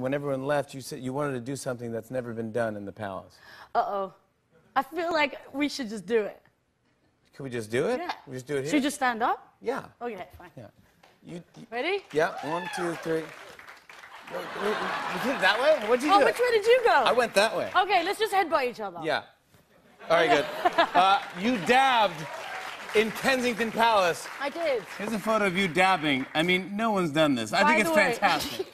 when everyone left, you said you wanted to do something that's never been done in the palace. Uh-oh. I feel like we should just do it. Can we just do it? Yeah. We just do it here? Should we just stand up? Yeah. Okay, fine. Yeah. You, you- Ready? yeah. One, two, three. You did it that way? What'd you Oh, do? which way did you go? I went that way. Okay, let's just headbutt each other. Yeah. All right, good. Uh, you dabbed in Kensington Palace. I did. Here's a photo of you dabbing. I mean, no one's done this. I By think it's way- fantastic.